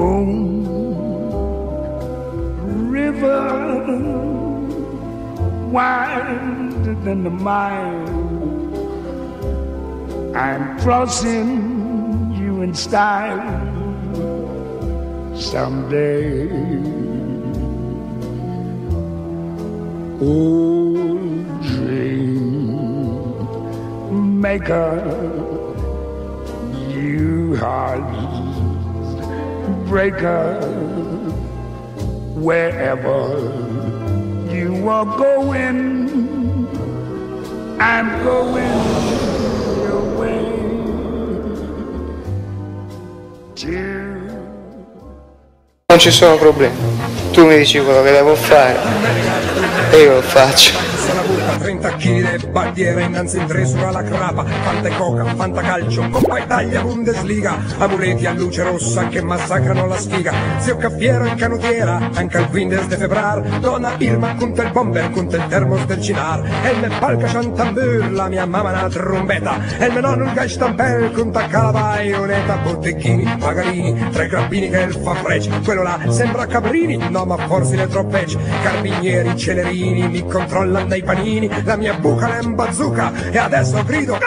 moon, river wider than the mile. I'm crossing you in style someday. Oh, dream maker, you heart breaker, wherever you are going, I'm going your way. Non ci sono problemi. Tu mi dici quello che devo fare e io lo faccio. La burca, 30 kg di bandiera innanzi in tre sulla la crapa, fante coca, fanta calcio, Coppa Italia, Bundesliga, amuleti a luce rossa che massacrano la sfiga, zio Caffiero in canottiera, anche al 15 de febrar, donna Irma conta il bomber, conta il termos del cinar, e me palca chantambur, la mia mamma una trombetta, e mio nonno il gaistampel, conta calabaioneta, botteghini, pagarini, tre grappini che il fa freccia, quello là sembra Cabrini, no ma forse le troppec, carabinieri, celerini, mi controllano dai panini, la mia buca è un bazooka, e adesso grido,